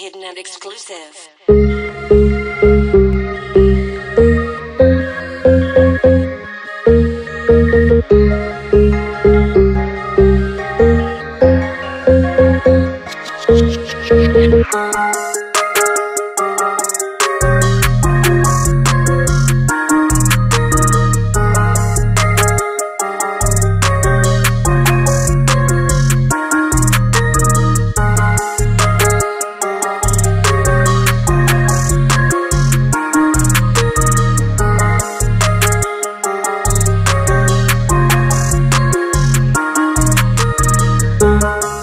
Hidden and exclusive. Thank